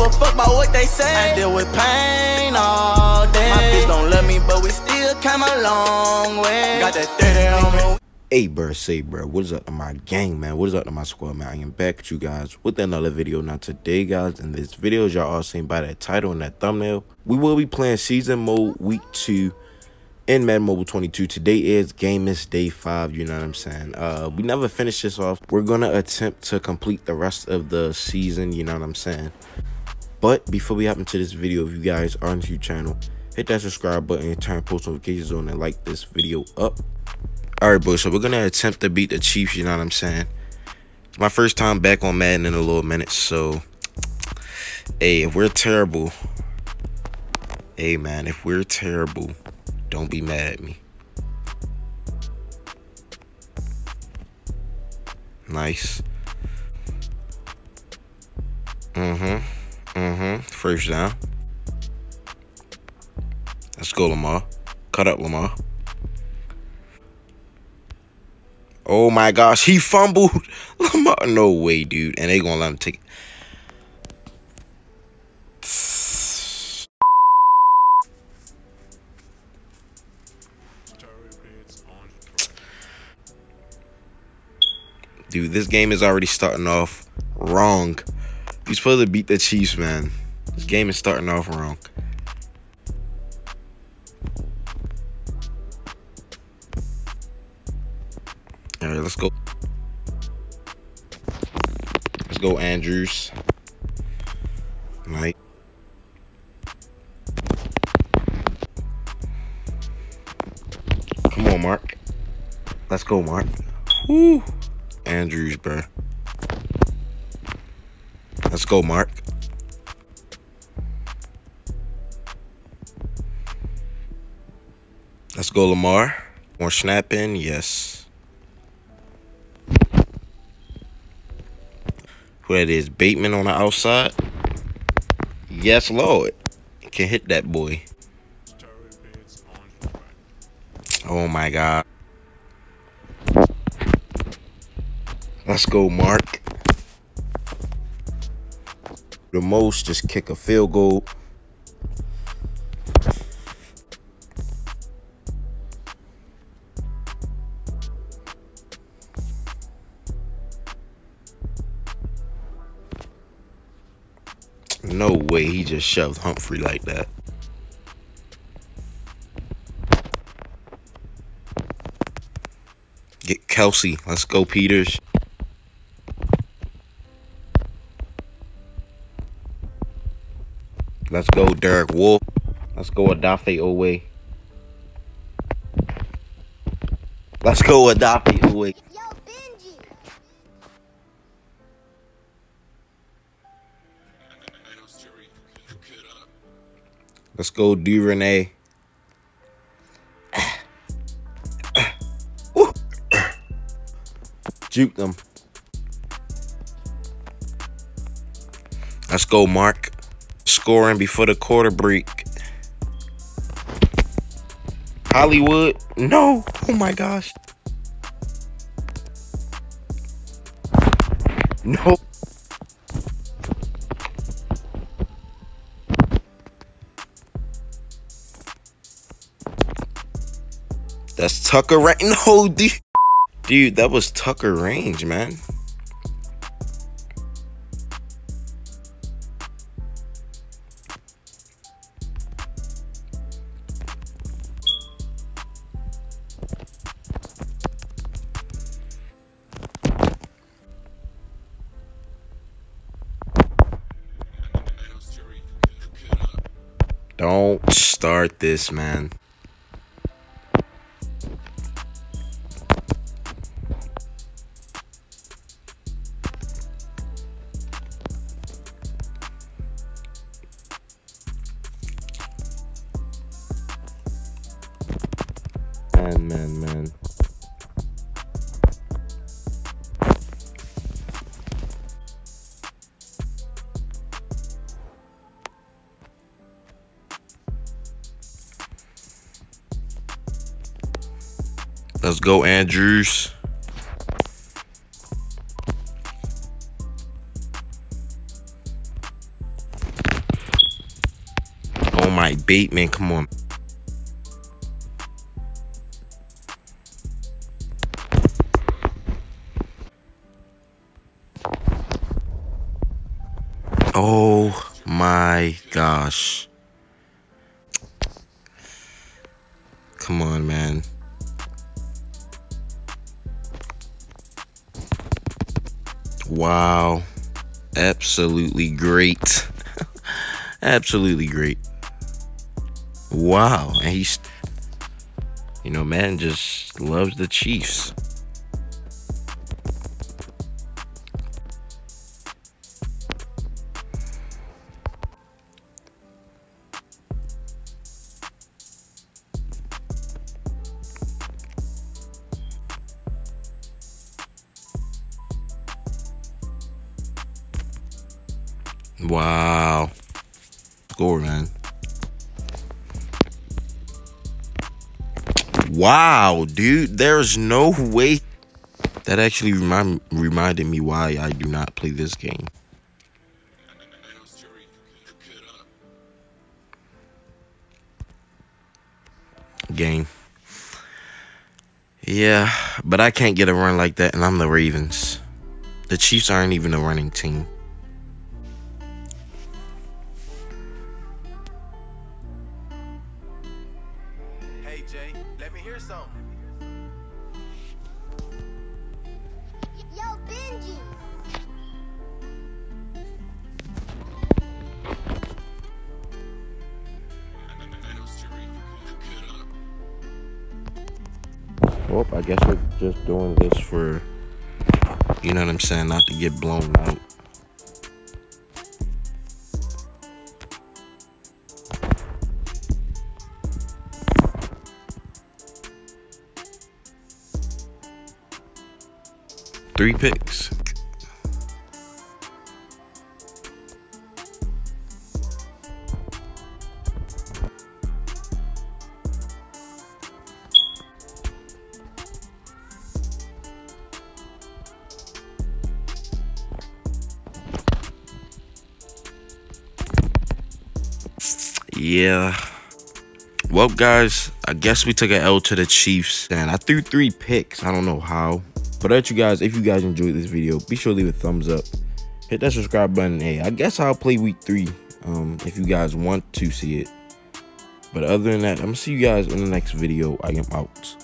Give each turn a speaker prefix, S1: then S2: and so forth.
S1: give a fuck about what they say. I deal with pain all day. My bitch don't love me, but we still came a long way. Got that 30 on me.
S2: Hey, bro, say, bro, what is up to my gang, man? What is up to my squad, man? I am back with you guys with another video. Now, today, guys, in this video, y'all all seen by that title and that thumbnail, we will be playing Season Mode Week 2 in Madden Mobile 22. Today is Gamemas Day 5, you know what I'm saying? Uh, we never finished this off. We're going to attempt to complete the rest of the season, you know what I'm saying? But before we hop into this video, if you guys are on the YouTube channel, hit that subscribe button and turn post notifications on and like this video up. All right, boys. So we're gonna attempt to beat the Chiefs. You know what I'm saying? It's my first time back on Madden in a little minute. So, hey, if we're terrible, hey man, if we're terrible, don't be mad at me. Nice. Mm-hmm. First down. Let's go, Lamar. Cut up, Lamar. Oh my gosh, he fumbled. Lamar, no way, dude. And they gonna let him take it. Dude, this game is already starting off wrong. You're supposed to beat the Chiefs, man. This game is starting off wrong. All right, let's go. Let's go, Andrews. Mike. Come on, Mark. Let's go, Mark. Woo. Andrews, bro. Let's go, Mark. Let's go, Lamar. More snapping, yes. who that is, Bateman on the outside. Yes, Lord. Can hit that boy. Oh my God. Let's go, Mark. The most just kick a field goal. No way he just shoved Humphrey like that. Get Kelce. Let's go, Peters. Let's go, Derek Wolfe. Let's go, Odafe Oweh. Let's go, Odafe Oweh. Let's go Duvernay. Juke them. Let's go, Mark. Scoring before the quarter break. Hollywood. No. Oh my gosh. No. That's Tucker Range. No, dude. Dude, that was Tucker Range, man. Don't start this, man. Man, man, man. Let's go, Andrews. Oh my bait, man. Come on. Gosh. Come on, man. Wow. Absolutely great. Absolutely great. Wow. And he's, you know, man just loves the Chiefs. Wow. Score, man. Wow, dude. There's no way. That actually remind, reminded me why I do not play this game. Game. Yeah, but I can't get a run like that, and I'm the Ravens. The Chiefs aren't even a running team.
S1: Let me hear some. Yo, Benji.
S2: Well, I guess we're just doing this for, you know what I'm saying, not to get blown out. Three picks. Yeah. Well, guys, I guess we took an L to the Chiefs. And I threw three picks. I don't know how. But that you guys, if you guys enjoyed this video, be sure to leave a thumbs up. Hit that subscribe button. Hey, I guess I'll play week three um, if you guys want to see it. But other than that, I'm to see you guys in the next video. I am out.